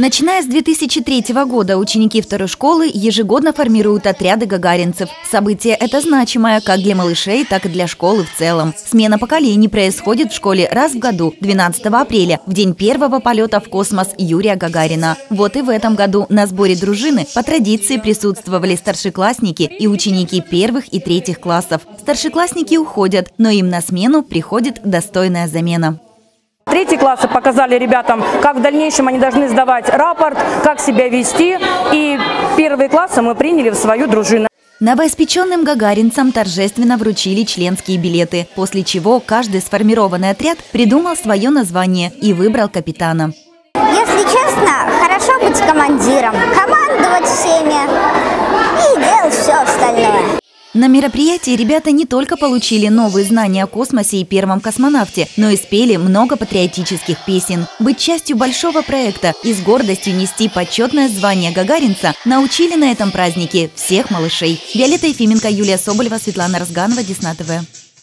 Начиная с 2003 года ученики второй школы ежегодно формируют отряды гагаринцев. Событие это значимое как для малышей, так и для школы в целом. Смена поколений происходит в школе раз в году, 12 апреля, в день первого полета в космос Юрия Гагарина. Вот и в этом году на сборе дружины по традиции присутствовали старшеклассники и ученики первых и третьих классов. Старшеклассники уходят, но им на смену приходит достойная замена. Третьи классы показали ребятам, как в дальнейшем они должны сдавать рапорт, как себя вести. И первые классы мы приняли в свою дружину. Новоиспеченным гагаринцам торжественно вручили членские билеты, после чего каждый сформированный отряд придумал свое название и выбрал капитана. Если честно, хорошо быть командиром, На мероприятии ребята не только получили новые знания о космосе и первом космонавте, но и спели много патриотических песен. Быть частью большого проекта и с гордостью нести почетное звание гагаринца научили на этом празднике всех малышей. Виолетта Ефименко, Юлия Соболева, Светлана Разганова, Десна ТВ.